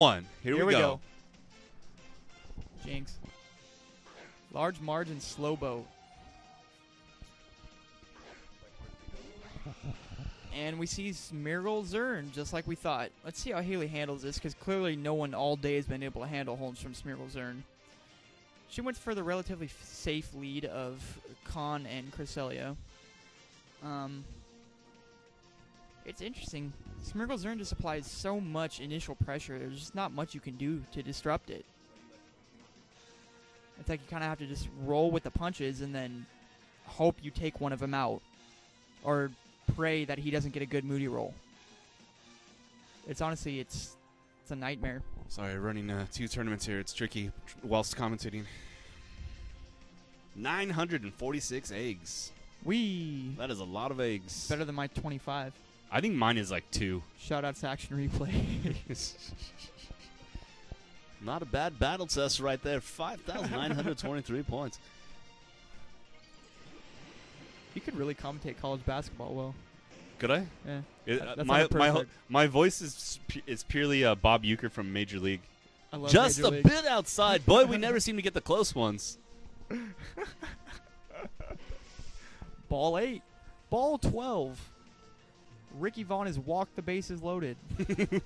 One. Here, Here we, we go. go. Jinx. Large margin slow boat. And we see Smeargle Zern, just like we thought. Let's see how Haley handles this, because clearly no one all day has been able to handle holds from Smeargle Zern. She went for the relatively safe lead of Khan and Cresselia. Um, it's interesting. Smeargle Zern just applies so much initial pressure. There's just not much you can do to disrupt it. It's like you kind of have to just roll with the punches and then hope you take one of them out, or pray that he doesn't get a good moody roll. It's honestly, it's it's a nightmare. Sorry, running uh, two tournaments here. It's tricky whilst commentating. 946 eggs. We That is a lot of eggs. better than my 25. I think mine is like two. Shout out to Action Replay. Not a bad battle test right there. 5,923 points. you could really commentate college basketball well. Could I? Yeah. It- That- uh, my my my voice is pu- is purely uh, Bob Uecker from Major League. I love Just Major a League. bit outside. Boy, we never seem to get the close ones. Ball 8. Ball 12. Ricky Vaughn has walked the bases loaded.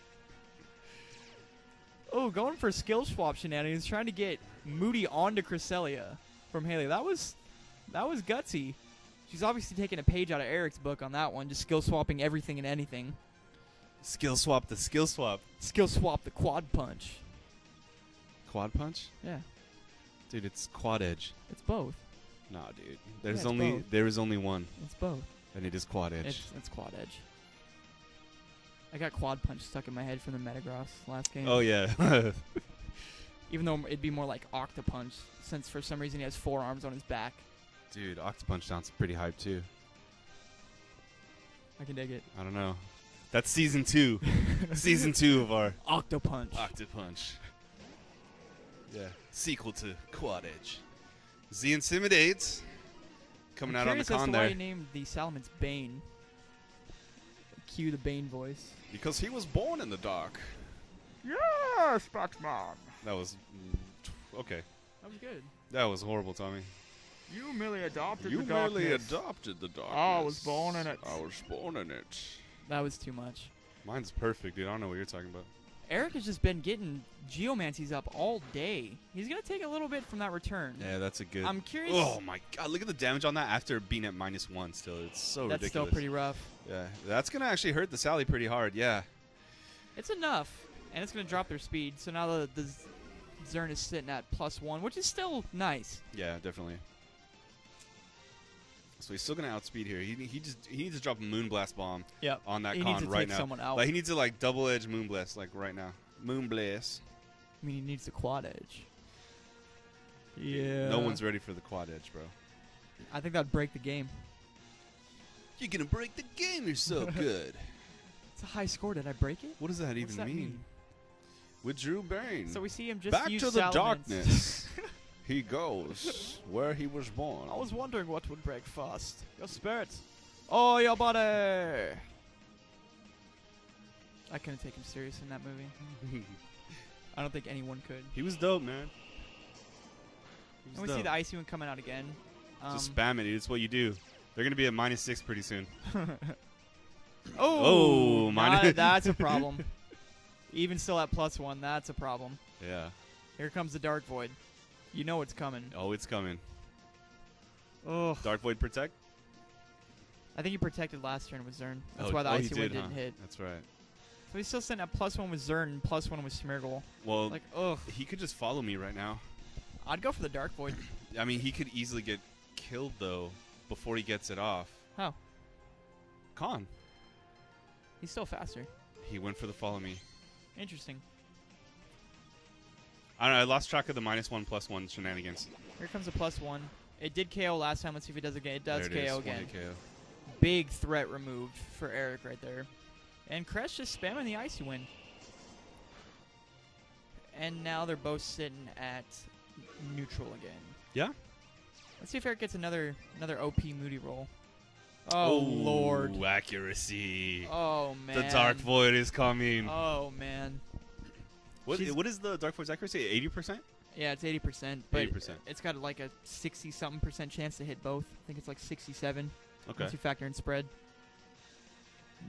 oh, going for skill swap shenanigans, trying to get Moody onto Cresselia from Haley. That was that was gutsy. She's obviously taking a page out of Eric's book on that one, just skill swapping everything and anything. Skill swap the skill swap. Skill swap the quad punch. Quad punch? Yeah, Dude, it's quad edge. it's both. Nah, dude. There's it's only both. there is only one, It's both. and it is quad edge. It's it's quad edge. I got quad punch stuck in my head from the Metagross last game. oh yeah. Even though it'd be more like Octopunch, since for some reason he has four arms on his back. dude, Octopunch sounds pretty hype too. I can dig it. I don't know. That's season two. season two of our Octopunch. Octopunch. Yeah. Sequel to Quad Edge. Z Intimidate. Coming I'm out on the curious as con to why there. he named the Salamence Bane. Cue the Bane voice. Because he was born in the dark. Yes, Batman. That was. mm, Okay. That was good. That was horrible, Tommy. You merely adopted the dark. You merely adopted the darkness. I was born in it. I was born in it. That was too much. Mine's perfect, dude. I don't know what you're talking about. Eric has just been getting Geomancies up all day. He's gonna take a little bit from that return. Yeah, that's a good. I'm curious. Oh my god! Look at the damage on that after being at minus one. Still, it's so That's ridiculous. still pretty rough. Yeah, that's gonna actually hurt the Sally pretty hard. Yeah. It's enough, and it's going to drop their speed. So now the, the Zern is sitting at plus one, which is still nice. Yeah, definitely. So he's still gonna outspeed here. He he just he needs to drop a Moonblast bomb Yep. on that He con needs to right take now. someone out. Like he needs to like double edge Moonblast like right now. Moonblast. I mean, he needs the quad edge. Yeah. No one's ready for the quad edge, bro. I think that'd break the game. You're gonna break the game. You're so good. It's a high score. Did I break it? what does that What's even that mean? mean? With Drew Bain. So we see him just Back to the Salamence. darkness. he goes where he was born. I was wondering what would break first. Your spirit. Oh, your body. I couldn't take him serious in that movie. I don't think anyone could. he was dope, man. He was And we see the icy one coming out again. Um, Just spam it, dude. It's what you do. They're gonna be at minus six pretty soon. oh, Oh, nah, minus- that's a problem. Even still at plus one, that's a problem. Yeah. Here comes the Dark Void. You know it's coming. Oh, it's coming. Oh. Dark Void protect. I think he protected last turn with Zern. That's oh, why the oh, icy did, didn't hit. That's right. So he's still sitting at plus one with Zern plus one with Smeargle. Well, Like, ugh. he could just follow me right now. I'd go for the Dark Void. I mean, he could easily get killed though before he gets it off. How? Con. He's still faster. He went for the follow me. Interesting. I don't know. I lost track of the minus one plus one shenanigans. Here comes a plus one. It did KO last time. Let's see if it does again. It does There it is, KO one again. hit KO. Big threat removed for Eric right there. And Kresh just spamming the Icy Wind. And now they're both sitting at neutral again. Yeah. Let's see if Eric gets another another OP Moody roll. Oh, lord. Ooh, accuracy. Oh man. The Dark Void is coming. Oh man. What, She's- what is the Dark Void's accuracy? Eighty percent. Yeah, it's eighty percent, but 80%. it's got like a sixty something percent chance to hit both. I think it's like sixty seven Okay. once you factor in spread.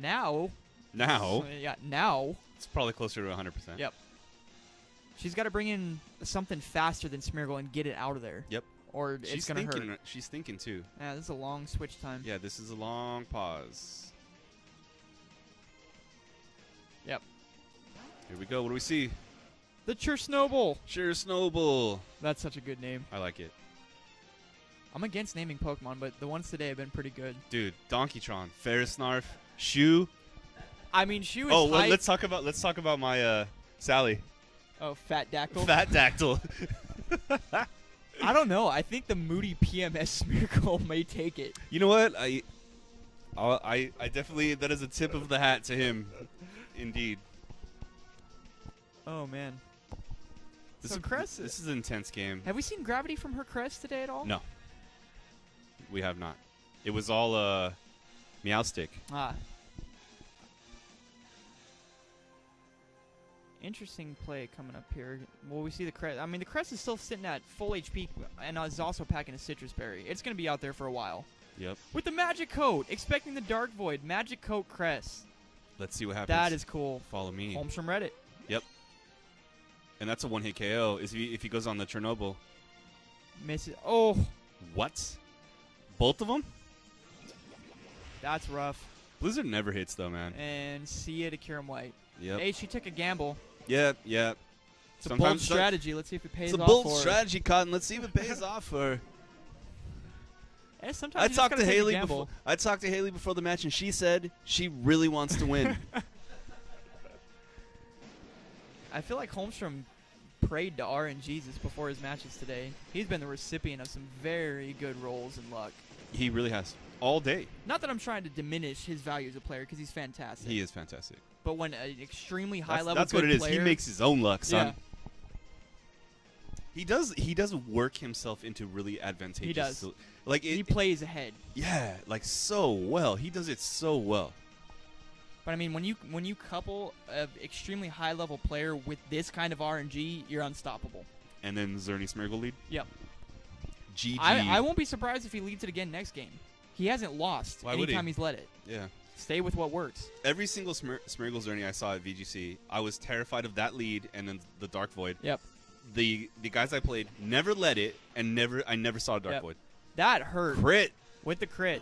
Now, Now yeah, now it's probably closer to hundred percent. Yep. she's got to bring in something faster than Smeargle and get it out of there. Yep. Or She's it's gonna thinking. hurt. She's thinking too. Yeah, this is a long switch time. Yeah, this is a long pause. Yep. Here we go. What do we see? The Chernobyl. Snowball. That's such a good name. I like it, I'm against naming Pokemon, but the ones today have been pretty good. dude. Donkeytron, Ferris Snarf, Shoe. I mean, she was. Oh, well, let's talk about let's talk about my uh, Sally, Oh, Fat Dactyl. Fat Dactyl. I don't know. I think the moody PMS Smeargle may take it. you know what? I, I, I definitely that is a tip of the hat to him, indeed. Oh man. This So is Cress- This is an intense game. Have we seen gravity from her crest today at all? No, we have not. It was all uh, Meowstic. Ah. Interesting play coming up here. Well, we see the crest. I mean, the crest is still sitting at full HP and is also packing a citrus berry. It's going to be out there for a while. Yep. With the magic coat, expecting the dark void, magic coat crest. Let's see what happens. That is cool. follow me. Holmes from Reddit. And that's a one hit KO. Is he if he goes on the Chernobyl? Misses. Oh, What? Both of them? that's rough. Blizzard never hits though, man. And see it, Akiram White. Yep. Hey, she took a gamble. Yep. Yep. It's a bold strategy. Let's see if it pays off. It's a bold for her. strategy, Cotton. Let's see if it pays off for her. Eh, sometimes I talked to Haley before. I talked to Haley before the match, and she said she really wants to win. I feel like Holmstrom prayed to RNG Jesus before his matches today. He's been the recipient of some very good rolls and luck. He really has all day. Not that I'm trying to diminish his value as a player because he's fantastic. He is fantastic. But when an extremely high That's, level that's what it is. player, He makes his own luck, son. Yeah. He does. He does work himself into really advantageous. He does. like it, he plays ahead. yeah, like so well. He does it so well. But I mean, when you when you couple an extremely high level player with this kind of RNG, you're unstoppable. And then Zerny Smeargle lead. Yep. GG. I, I won't be surprised if he leads it again next game. He hasn't lost Why would he? he's led it. yeah. Stay with what works. Every single Smir- Smeargle Zerny I saw at VGC, I was terrified of that lead and then the Dark Void. Yep. The the guys I played never led it and never I never saw a Dark Yep. Void. That hurt Crit. with the crit.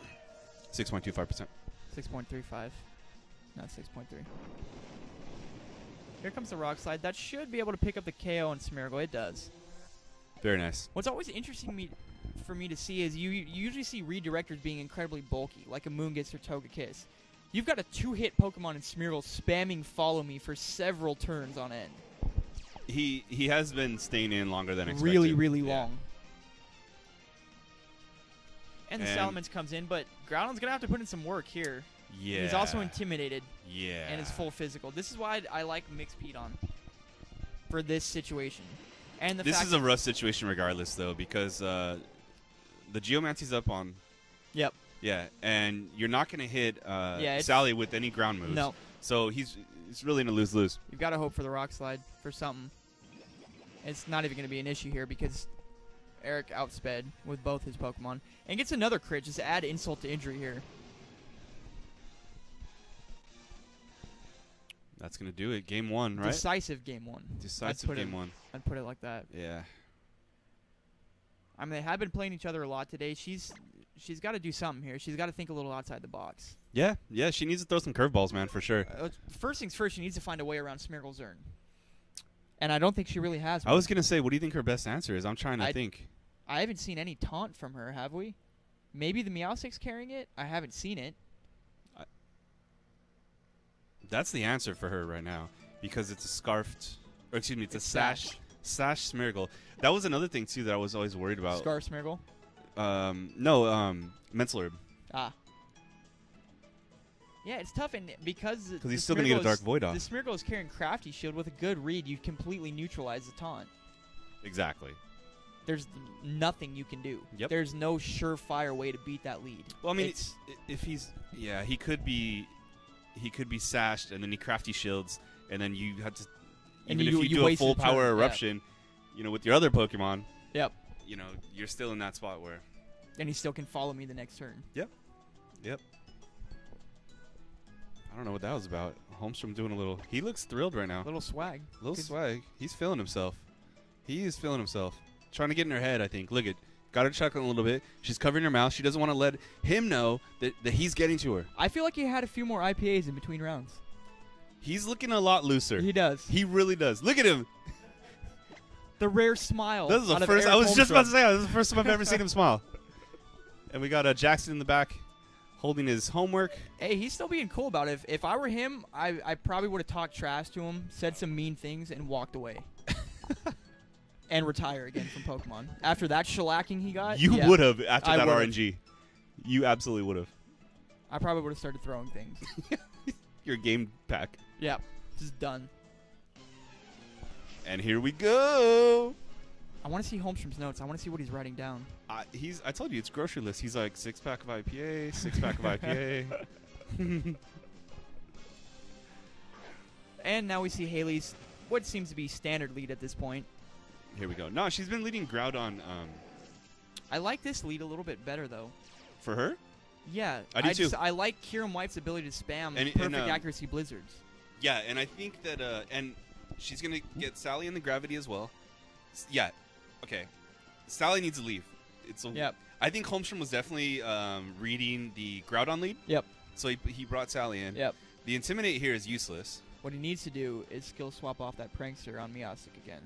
Six point two five percent. Six point three five, not six point three. Here comes the rock slide. That should be able to pick up the KO on Smeargle. It does. Very nice. What's always interesting me for me to see is you, you usually see redirectors being incredibly bulky, like a Moongits or Togekiss. You've got a two-hit Pokemon in Smeargle spamming follow me for several turns on end. He he has been staying in longer than expected. Really, really Yeah. long. And the And- Salamence comes in, but Groudon's gonna have to put in some work here. Yeah. He's also intimidated. Yeah. and his full physical. This is why I like mixed P-Don for this situation. And the This is a rough situation regardless though because uh, the Geomancy's up on Yep. yeah, and you're not gonna hit uh, Yeah, Sally with any ground moves. No. So he's it's really gonna lose lose. You've got to hope for the rock slide for something. It's not even going to be an issue here because Eric outsped with both his Pokemon and gets another crit just to add insult to injury here. That's gonna do it. Game one, right? Decisive game one. Decisive game it- one. I'd put it like that. Yeah. I mean, they have been playing each other a lot today. She's she's got to do something here. She's got to think a little outside the box. Yeah, yeah. She needs to throw some curveballs, man, for sure. Uh, first things first, she needs to find a way around Smeargle Zern. And I don't think she really has. I was gonna say, what do you think her best answer is? I'm trying to I- think. I haven't seen any taunt from her, have we? Maybe the Meowstic's carrying it. I haven't seen it. That's the answer for her right now because it's a scarfed, or excuse me, it's, It's a sash, sash Smeargle. That was another thing too that I was always worried about. Scar Smeargle. um, no, um, Mental Herb. Ah. Yeah, it's tough, and because 'Cause he's still gonna get a Dark Void off. The Smeargle is carrying Crafty Shield with a good read. You completely neutralize the taunt. Exactly. There's nothing you can do. Yep. There's no surefire way to beat that lead. Well, I mean, It's- if he's yeah, he could be, he could be sashed, and then he crafty shields, and then you have to, And even you- if you, you do a full a turn, power yeah. eruption, you know, with your other Pokemon, Yep. you know, you're still in that spot where And he still can follow me the next turn. Yep. Yep. I don't know what that was about. Holmstrom doing a little. He looks thrilled right now. A Little swag. A little swag. He's feeling himself. He is feeling himself. Trying to get in her head, I think. Look at. Got her chuckling a little bit. She's covering her mouth. She doesn't want to let him know that, that he's getting to her. I feel like he had a few more IPAs in between rounds. He's looking a lot looser. He does. He really does. Look at him. the rare smile. This is the first. I was just about to say. This is the first time I've ever seen him smile. And we got uh, Jackson in the back, holding his homework. Hey, he's still being cool about it. If, if I were him, I, I probably would have talked trash to him, said some mean things, and walked away. and retire again from Pokemon. After that shellacking he got, You yeah, would have after I that would've. RNG. You absolutely would have. I probably would have started throwing things. Your game pack. yeah, just done. And here we go. I want to see Holmstrom's notes. I want to see what he's writing down. I he's. I told you it's grocery list. He's like six pack of IPA, six pack of IPA. And now we see Haley's what seems to be standard lead at this point. Here we go. No, she's been leading Groudon um, I like this lead a little bit better though. for her. Yeah, I do just- too. I like Kyurem White's ability to spam And- and, perfect um, accuracy blizzards. Yeah, and I think that uh, and she's gonna get Sally in the gravity as well. S- yeah. Okay. Sally needs to leave. It's a, Yep. I think Holmstrom was definitely um, reading the Groudon lead, Yep. so he, he brought Sally in. Yep. The Intimidate here is useless. What he needs to do is skill swap off that prankster on Meowstic again.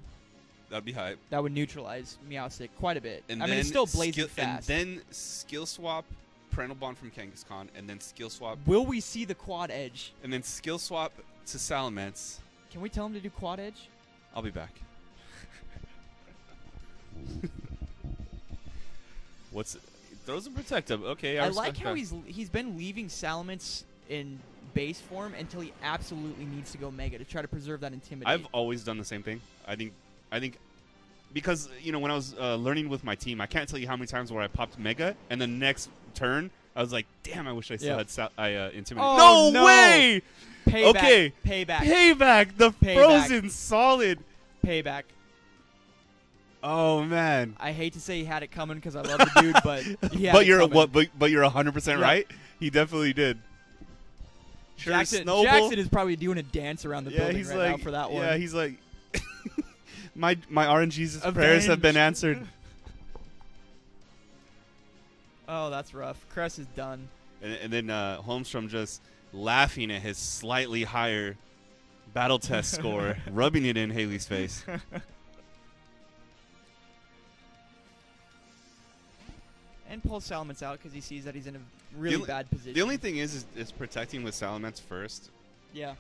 That'd be hype. That would neutralize Meowstic quite a bit. And I then mean, it's still blazing skill, fast. And then skill swap Parental Bond from Kangaskhan, and then skill swap, Will we see the quad edge? and then skill swap to Salamence. Can we tell him to do quad edge? I'll be back. What's it? throws a protective? Okay, I, I, like how that. he's he's been leaving Salamence in base form until he absolutely needs to go mega to try to preserve that intimidate. I've always done the same thing. I think, I think, because you know when I was uh, learning with my team, I can't tell you how many times where I popped Mega, and the next turn I was like, "Damn, I wish I still Yep. had Sal- I uh, intimidate." Oh, no, no. way! payback, okay. payback, Payback, the Payback. frozen solid. payback. Oh man! I hate to say he had it coming because I love the dude, but but you're what? But, but you're hundred percent right. He definitely did. Sure, Jackson, Jackson is probably doing a dance around the yeah, building he's right like, now for that one. Yeah, he's like, my my RNG's Avenge. prayers have been answered. oh, that's rough. Cress is done. And, and then uh, Holmstrom just laughing at his slightly higher battle test score, rubbing it in Haley's face. And pulls Salamence out because he sees that he's in a really bad position. The only thing is, is, is protecting with Salamence first. yeah,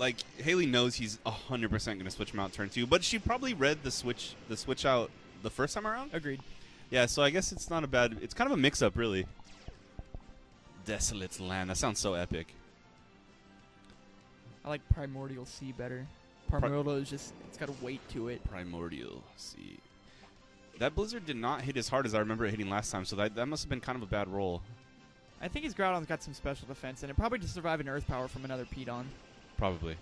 Like Haley knows he's hundred percent going to switch him out turn two, but she probably read the switch the switch out the first time around. agreed. Yeah, so I guess it's not a bad. It's kind of a mix up, really. Desolate land. That sounds so epic. I like Primordial Sea better. Primordial is just it's got a weight to it. Primordial. See, that blizzard did not hit as hard as I remember it hitting last time, so that that must have been kind of a bad roll. I think his Groudon's got some special defense in it, probably to survive an Earth Power from another P-Don. Probably.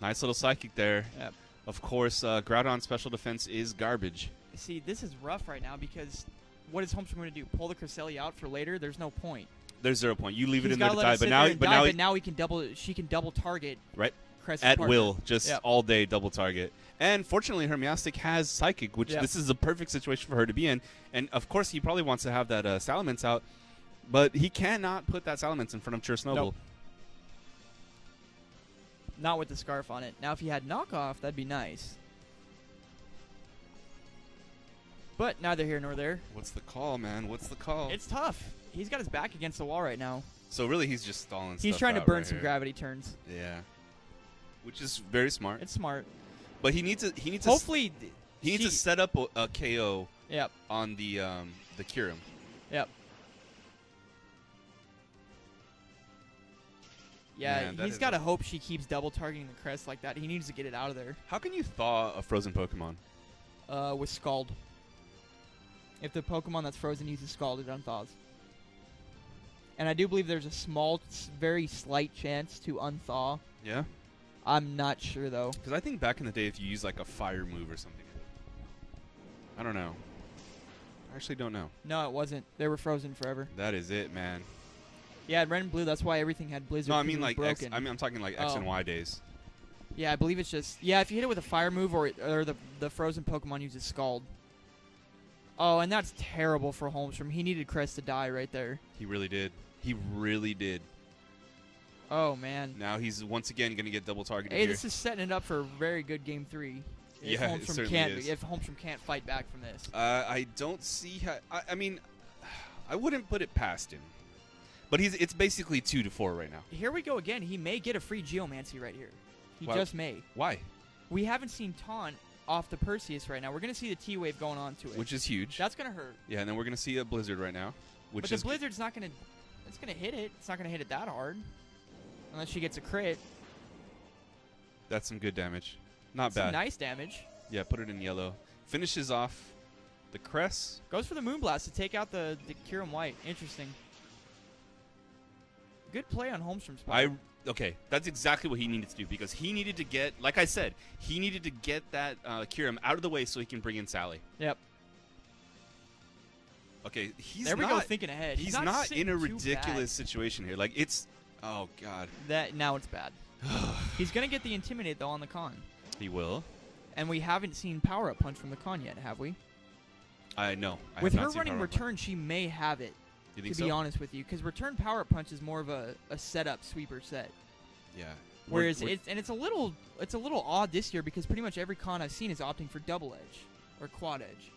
Nice little psychic there. Yep. Of course, uh, Groudon special defense is garbage. See, this is rough right now because what is Holmstrom going to do? Pull the Cresselia out for later? There's no point. There's zero point. You leave it in there let die, but now, but die, now, but now he can double. She can double target. Right. At partner. will, just Yep. all day double target. And fortunately, her Meowstic has Psychic, which Yep. this is a perfect situation for her to be in. And of course, he probably wants to have that uh, Salamence out, but he cannot put that Salamence in front of Chur Snowball. Nope. Not with the scarf on it. Now, if he had knockoff, that'd be nice. But neither here nor there. What's the call, man? What's the call? It's tough. He's got his back against the wall right now. so really, he's just stalling. He's trying to burn right some here. gravity turns. Yeah, which is very smart. It's smart. but he needs to. He needs to. Hopefully, th- he needs to set up a, a KO Yep. on the um, the Kyurem. Yep. Yeah, Man, he's got to hope she keeps double targeting the crest like that. He needs to get it out of there How can you thaw a frozen Pokemon? uh, with Scald. If the Pokemon that's frozen uses Scald, it unthaws. And I do believe there's a small, very slight chance to unthaw. Yeah. I'm not sure though. Because I think back in the day, if you use like a fire move or something, I don't know. I actually don't know. No, it wasn't. They were frozen forever. That is it, man. Yeah, red and blue. That's why everything had blizzard. No, I mean like X, broken. I mean I'm talking like X and Oh. Y days. yeah, I believe it's just yeah. If you hit it with a fire move or or the the frozen Pokemon uses Scald. Oh, and that's terrible for Holmstrom. He needed Crest to die right there. He really did. He really did. Oh man. Now he's once again going to get double targeted Hey, here. this is setting it up for a very good game three. If Yeah, it Holmstrom certainly can't is. if Holmstrom can't fight back from this. Uh, I don't see how. I, I mean, I wouldn't put it past him, but he's it's basically two to four right now. Here we go again. He may get a free Geomancy right here. He Wow. just may. Why? We haven't seen Taunt off the Perseus right now. We're gonna see the T wave going on to it. Which is huge. that's gonna hurt. yeah, and then we're going to see a blizzard right now, which but is the Blizzard's not gonna. It's gonna hit it. It's not gonna hit it that hard, unless she gets a crit. that's some good damage. Not Some bad. nice damage. Yeah, put it in yellow. Finishes off the crest. Goes for the Moonblast to take out the the Kyurem White. Interesting. Good play on Holmstrom's part. I okay, that's exactly what he needed to do because he needed to get, like I said, he needed to get that uh, Kyurem out of the way so he can bring in Sally. Yep. Okay, he's there we not. go. Thinking ahead. he's, not, not, in a ridiculous situation here. Like it's, oh god. That now it's bad. He's gonna get the intimidate though on the con, he will. and we haven't seen power up punch from the con yet, have we? I know. With her running return, she may have it. You To think be so? honest with you, because return power punch is more of a, a setup sweeper set. Yeah. We're- Whereas we're- it's and it's a little it's a little odd this year because pretty much every con I've seen is opting for double edge or quad edge.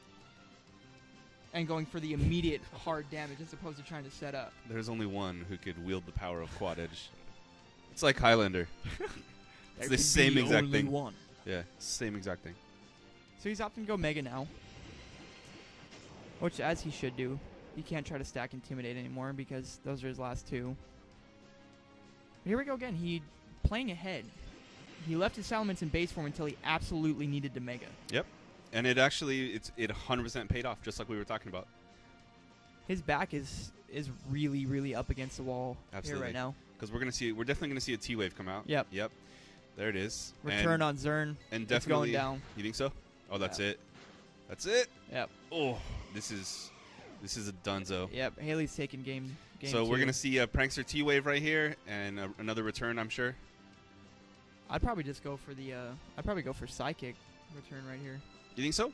And going for the immediate hard damage as opposed to trying to set up. there's only one who could wield the power of quad edge. It's like Highlander. It's the same exact thing. One. Yeah, same exact thing. So he's opting to go mega now. Which as he should do. He can't try to stack intimidate anymore because those are his last two. Here we go again. He playing ahead. He left his Salamence in base form until he absolutely needed to mega. Yep. And it actually, it's it 100% paid off, just like we were talking about. His back is is really really up against the wall Absolutely. here right now. Because we're gonna see, we're definitely gonna see a T wave come out. Yep. Yep. There it is. Return and, on Zern. and It's definitely going down. You think so? Oh, that's Yeah. it. That's it. Yep. Oh, this is this is a dunzo. Yep. Haley's taking game. game so we're gonna see a prankster T wave right here, and a, another return, I'm sure. I'd probably just go for the. Uh, I'd probably go for psychic return right here. You think so?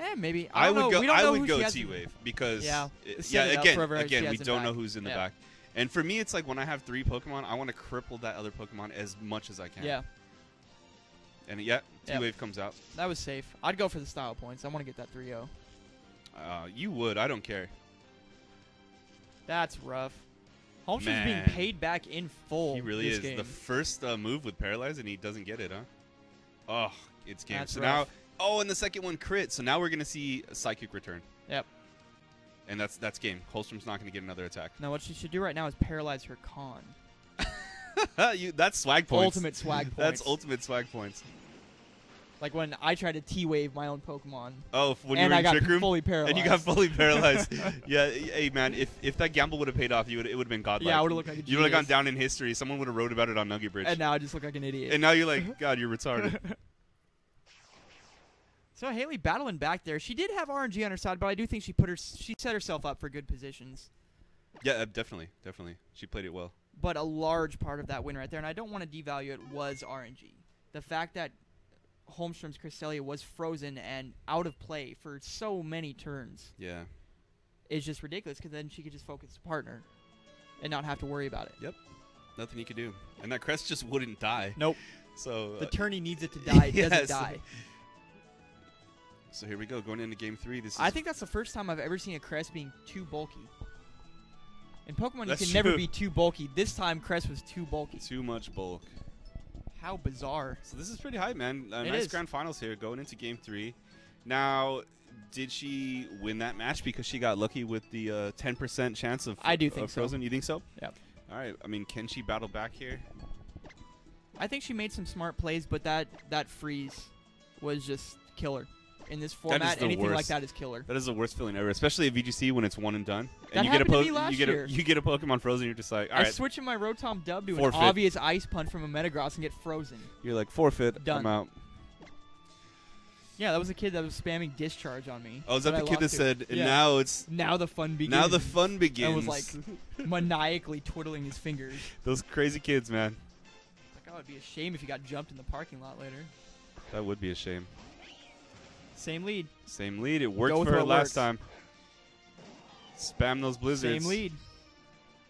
Eh, maybe. I, I, would know. go. We don't I know would go T Wave because Yeah. it- yeah. Again, again, we don't know who's in the Yeah. back. And for me, it's like when I have three Pokemon, I want to cripple that other Pokemon as much as I can. Yeah, And yeah, T Yep. wave comes out. that was safe. I'd go for the style points. I want to get that 3-0. Uh, you would. I don't care. That's rough. Holmstrom's being paid back in full. He really is. Game. The first uh, move with Paralyze, and he doesn't get it, huh? Oh, it's game. That's so rough. now, oh, and the second one crit. So now we're gonna see a psychic return, Yep. and that's that's game. Holmstrom's not gonna get another attack. Now what she should do right now is paralyze her con. you, that's swag points. Ultimate swag points. That's ultimate swag points. Like when I tried to T-wave my own Pokemon, Oh, when you were I in got trick room, fully paralyzed. and you got fully paralyzed. yeah, hey man, if if that gamble would have paid off, you would it would have been godlike. Yeah, I would've looked like a You would have gone genius. down in history. Someone would have wrote about it on Nugget Bridge. and now I just look like an idiot. and now you're like, God, you're retarded. So Haley battling back there. She did have RNG on her side, but I do think she put her she set herself up for good positions. yeah, uh, definitely, definitely. She played it well. But a large part of that win right there, and I don't want to devalue it, was RNG. The fact that Holmstrom's Cresselia was frozen and out of play for so many turns Yeah. is just ridiculous. Because then she could just focus the partner and not have to worry about it. Yep. Nothing he could do. And that crest just wouldn't die. Nope. So The uh, tourney needs it to die. It yes. doesn't die. so here we go, going into game three. This is I think that's the first time I've ever seen a crest being too bulky. In Pokemon, That's you can never be too bulky. This time, crest was too bulky. too much bulk. How bizarre. So this is pretty high, man. Uh, nice is. grand finals here, going into game three. Now, did she win that match because she got lucky with the uh, 10% chance of I do think so. Frozen? You think so? Yep. All right. I mean, can she battle back here? I think she made some smart plays, but that that freeze was just killer. In this is format, anything like that is killer. That is the worst feeling ever, especially at VGC when it's one and done. That and you get a happened to me last you get year. a you get a Pokemon frozen. You're just like, all I right, switch in my Rotom Dub to Forfeit. an obvious Ice Punch from a Metagross and get frozen. you're like forfeit. Done. I'm out. Yeah, that was a kid that was spamming Discharge on me. Oh, is that I the kid that to. said? Yeah. Now it's Now the fun begins. now the fun begins. And was like maniacally twiddling his fingers. those crazy kids, man. Like, oh, it'd be a shame if he got jumped in the parking lot later. That would be a shame. Same lead. Same lead. It worked Go for her last works. time. Spam those blizzards. Same lead.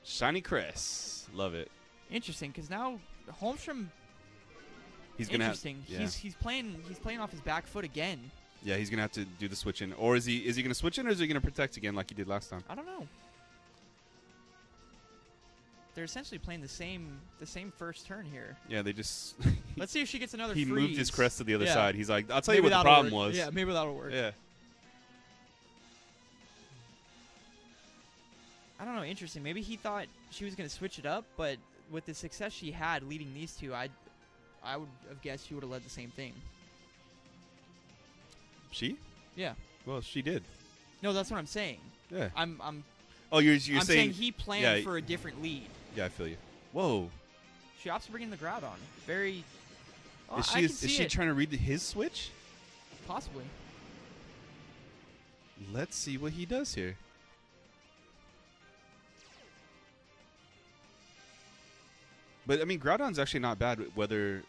Shiny Chris. Love it. Interesting, because now Holmstrom. He's gonna have. interesting. Yeah. He's he's playing he's playing off his back foot again. yeah, he's gonna have to do the switch in, or is he? Is he gonna switch in, or is he gonna protect again like he did last time? I don't know. They're essentially playing the same the same first turn here. Yeah, they just. Let's see if she gets another. he moved his crest to the other Yeah. side. He's like, I'll tell Maybe you what the problem work. was. Yeah, maybe that'll work. Yeah. I don't know. Interesting. Maybe he thought she was going to switch it up, but with the success she had leading these two, I, I would have guessed she would have led the same thing. She? Yeah. Well, she did. No, that's what I'm saying. Yeah. I'm I'm Oh, you're you're I'm saying, he planned yeah, for a different lead. Yeah, I feel you. Whoa. She opts to bring in the Groudon. Very. Oh, is she is, see she it. trying to read his switch? Possibly. Let's see what he does here. But I mean, Groudon's actually not bad. Whether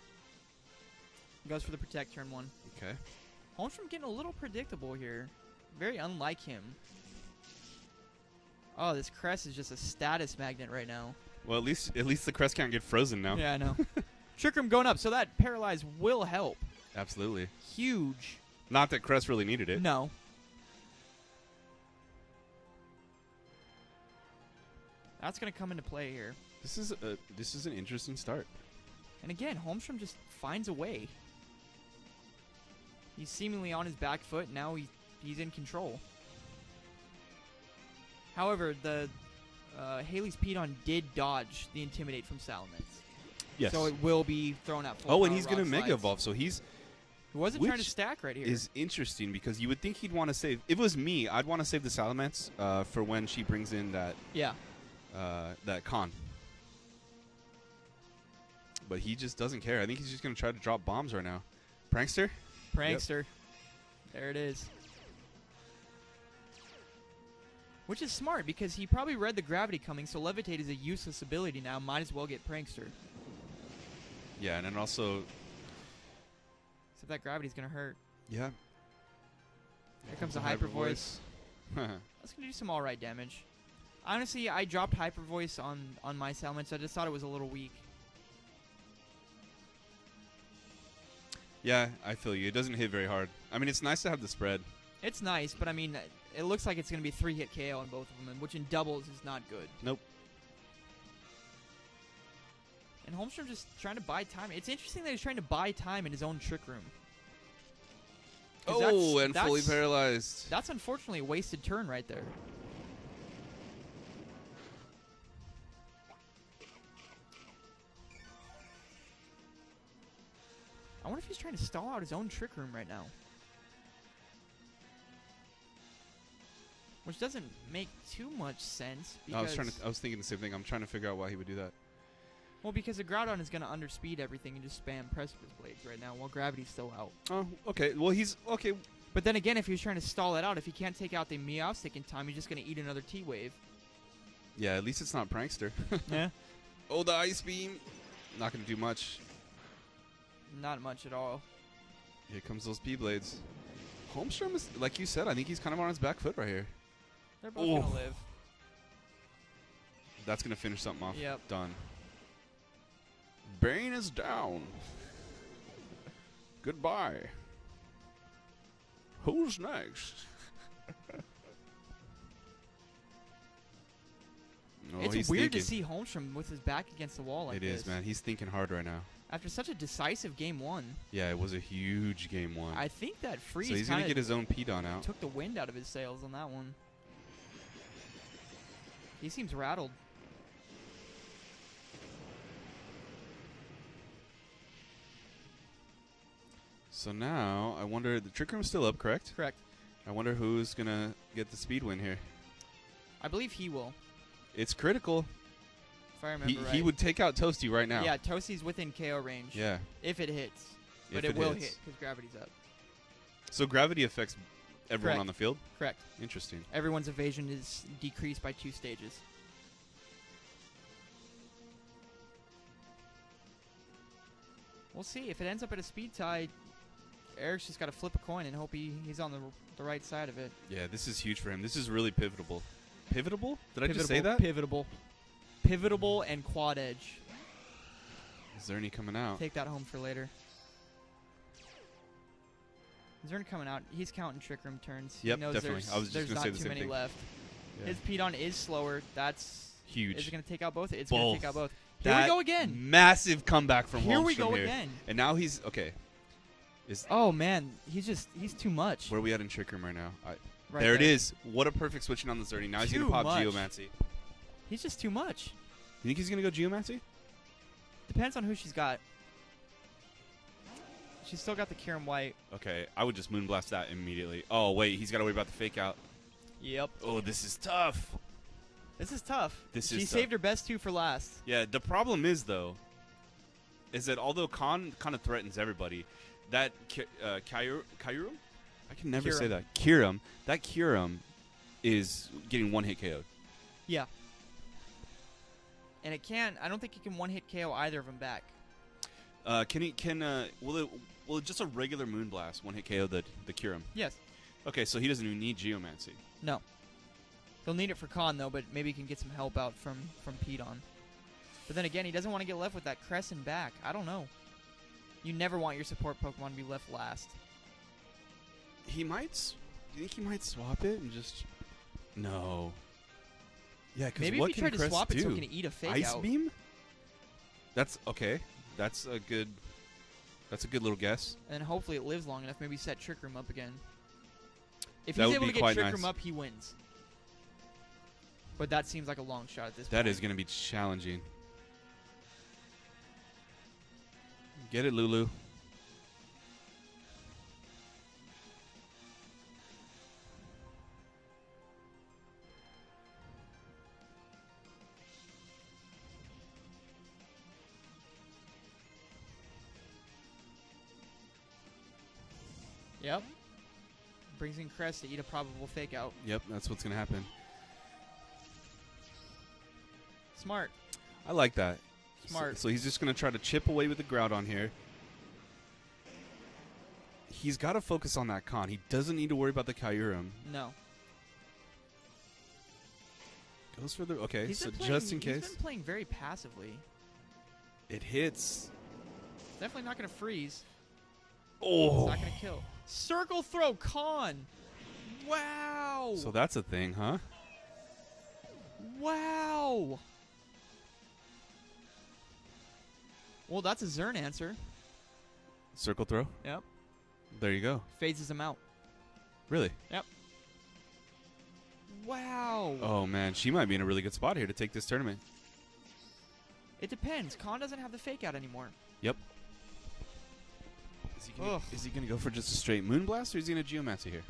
Goes for the protect turn one. okay, Holmstrom getting a little predictable here. Very unlike him. Oh, this crest is just a status magnet right now. well at least at least the crest can't get frozen now. Yeah, I know. Trick Room going up, so that paralyze will help. Absolutely. Huge. Not that Crest really needed it. No. That's going to come into play here. This is a this is an interesting start. And again, Holmstrom just finds a way. He's seemingly on his back foot. Now he, he's in control. However, the uh, Haley's P-Don did dodge the Intimidate from Salamence. Yes. So it will be thrown out. oh, and he's gonna Mega slides. Evolve, so he's He wasn't trying to stack right here. is interesting because you would think he'd want to save. If it was me, I'd want to save the Salamence uh, for when she brings in that yeah. uh, that con. But he just doesn't care. I think he's just gonna try to drop bombs right now. Prankster. Prankster. There it is. Which is smart because he probably read the gravity coming, so levitate is a useless ability now. Might as well get prankster. Yeah, and then also Except that gravity's gonna hurt. yeah. Here comes a hyper voice. That's gonna do some alright damage. Honestly, I dropped hyper voice on on my Salamence. I just thought it was a little weak. yeah, I feel you. It doesn't hit very hard. I mean, it's nice to have the spread. It's nice, but I mean, it looks like it's gonna be three hit KO on both of them, which in doubles is not good. Nope. And Holmstrom just trying to buy time. It's interesting that he's trying to buy time in his own trick room. Oh, that's- and fully paralyzed. That's unfortunately a wasted turn right there. I wonder if he's trying to stall out his own trick room right now. Which doesn't make too much sense. Because, I was trying to. I was thinking the same thing. I'm trying to figure out why he would do that. Well, because the Groudon is going to underspeed everything and just spam Precipice Blades right now while Gravity's still out. Oh, okay. Well, he's okay. But then again, if he was trying to stall it out, if he can't take out the Meowstic in time, he's just going to eat another T-Wave. Yeah, at least it's not prankster. yeah. oh, the ice beam. Not gonna do much. Not much at all. Here comes those P blades. Holmstrom is like you said. I think he's kind of on his back foot right here. They're both going to live. That's gonna finish something off. Yep. Done. Bane is down. Goodbye. Who's next? Oh, it's weird to see Holmstrom with his back against the wall like It this. is, man. He's thinking hard right now. After such a decisive game one, Yeah, it was a huge game one. I think that freeze so he's gonna get his own P-Don out. took the wind out of his sails on that one. He seems rattled. So now I wonder the trick room's still up, correct? Correct. I wonder who's gonna get the speed win here. I believe he will, It's critical. if I remember He, right. he would take out Toasty right now. Yeah, Toasty's within KO range. Yeah. If it hits. But if it, will hit because gravity's up. So gravity affects everyone Correct. on the field. Correct. Interesting. Everyone's evasion is decreased by two stages. We'll see. If it ends up at a speed tie, Eric's just got to flip a coin and hope he, he's on the, the right side of it. Yeah, this is huge for him. This is really pivotable. Pivotable? Did I just say that? Pivotable. Pivotable and quad edge. Is there any coming out? Take that home for later. Is there any coming out. He's counting trick room turns. Yep, he knows definitely. There's, I was just there's gonna not say the too many left. Yeah. His P-Don is slower. That's Huge. Is it going to take out both? It's going to take out both. Here That we go again. Massive comeback from Here we go here. again. And now he's okay. Is Oh man, he's just he's too much. where are we at in trick room right now? I, Right there, it is. What a perfect switching on the Zerny. Now he's gonna pop much. Geomancy. He's just too much. You think he's gonna go Geomancy? Depends on who she's got. She's still got the Kyurem White. Okay, I would just moonblast that immediately. Oh wait, he's got to worry about the fake out. Yep. Oh, this is tough. This is tough. This she is saved tough. her best two for last. Yeah, the problem is though, is that although Khan kind of threatens everybody, that uh, Kyur- Kyurem, I can never say that. Kyurem, that Kyurem is getting one hit KO'd. Yeah. And it can. I don't think it can one hit KO either of them back. Uh, can he? Can uh, will it? Will just a regular Moonblast one hit KO the the Kyurem? Yes. Okay, so he doesn't even need Geomancy. No. He'll need it for Khan though, but maybe he can get some help out from from P-Don. But then again, he doesn't want to get left with that Crescent back. I don't know. You never want your support Pokemon to be left last. He might. Do you think he might swap it and just? No. Yeah, because Maybe what if he can tried to Crest swap it do? so he can eat a fake Ice out. beam. That's okay. That's a good. That's a good little guess. and hopefully it lives long enough. Maybe set Trick Room up again. If That he's able to get Trick nice. Room up, he wins. But that seems like a long shot at this That point. is going to be challenging. Get it, Lulu. Yep. Brings in Crest to eat a probable fake out. Yep, that's what's going to happen. Smart. I like that. Smart. So, so he's just going to try to chip away with the Groudon here. He's got to focus on that con. He doesn't need to worry about the Kyurem. No. Goes for the okay. He's so playing, just in He's case been playing very passively. it hits. Definitely not going to freeze. It's Oh, not going to kill. Circle throw con. Wow. so that's a thing, huh? wow. Well, that's a Zern answer. Circle throw. Yep. There you go. Phases him out. Really? Yep. Wow. Oh man, she might be in a really good spot here to take this tournament. It depends. Khan doesn't have the fake out anymore. Yep. Is he gonna, Ugh. is he gonna go for just a straight Moonblast, or is he gonna Geomancy here?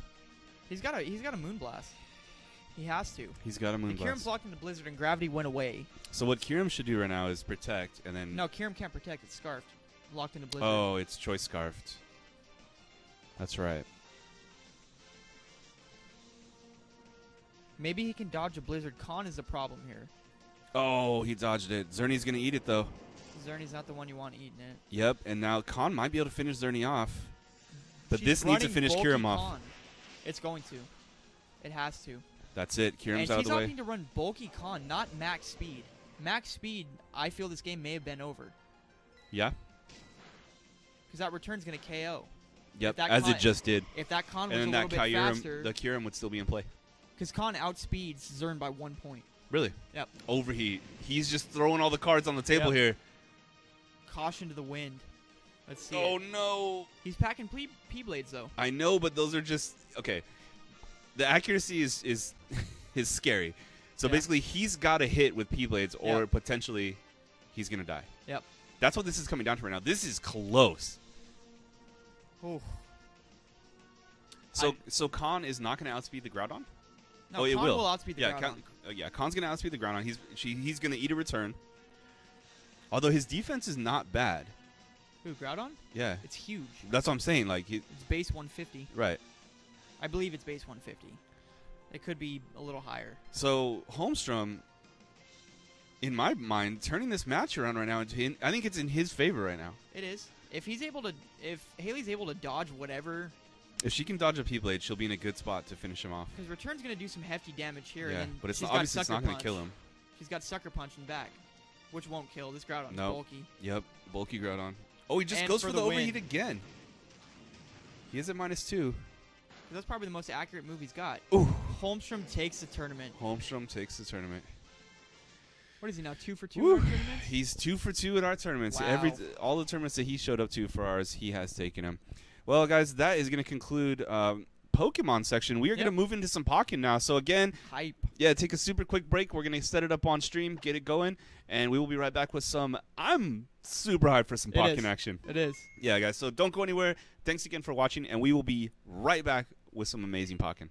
He's got a he's got a moonblast. He has to. He's got a The Kyurem Moonblast. blocked into Blizzard and gravity went away. So what Kyurem should do right now is protect, and then No, Kyurem can't protect. It's scarfed. Locked into Blizzard. oh, it's Choice Scarfed. That's right. Maybe he can dodge a Blizzard. Khan is the problem here. Oh, he dodged it. Zerny's gonna eat it though. Zerny's not the one you want eating it. Yep, and now Khan might be able to finish Zerny off. But She's this needs to finish Kyurem off. It's going to. It has to. That's it. Kyurem's out of the way. He's opting to run bulky Khan, not max speed. Max speed, I feel this game may have been over Yeah. because that return's going to KO. Yep. that As Khan- it just did. If that Khan was And a then little that bit Kyurem, faster, the Kyurem would still be in play. because Khan outspeeds Zern by one point. Really? Yep. Overheat. He's just throwing all the cards on the table Yep. here. Caution to the wind. Let's see. Oh it. no. He's packing P, P blades though. I know, but those are just okay. The accuracy is is is scary. So Yeah. basically, he's got to hit with P blades, or Yep. potentially he's gonna die. Yep. That's what this is coming down to right now. This is close. Oh. So I- so Khan is not going to outspeed the Groudon. No, oh, it Khan will. outspeed the yeah, Groudon. Khan, uh, yeah. Khan's going to outspeed the Groudon. He's she, he's going to eat a return. Although his defense is not bad. Who, Groudon? Yeah, It's huge. that's what I'm saying. Like, he, It's base 150. right. I believe it's base 150. It could be a little higher. So Holmstrom, in my mind, turning this match around right now, I think it's in his favor right now. It is. If he's able to, if Haley's able to dodge whatever, If she can dodge a P-blade, she'll be in a good spot to finish him off. because Return's going to do some hefty damage here. yeah, but it's not, obviously it's not going to kill him. She's got Sucker Punch in back, which won't kill. This Groudon's Nope. bulky. Yep, bulky Groudon. Oh, he just And goes for for, the the, overheat again. He is at minus two. That's probably the most accurate move he's got. Ooh. Holmstrom takes the tournament. Holmstrom takes the tournament. What is he now? Two for two Woo. in tournaments? He's two for two at our tournaments. Wow. Every all the tournaments that he showed up to for ours, he has taken him. Well, guys, that is going to conclude um, Pokemon section. We are going to move into some Pokken now. So again, Hype. yeah, take a super quick break. We're going to set it up on stream, get it going, and we will be right back with some. I'm super hyped for some Pokken action. It is. Yeah, guys. So don't go anywhere. Thanks again for watching, and we will be right back with some amazing Pokken.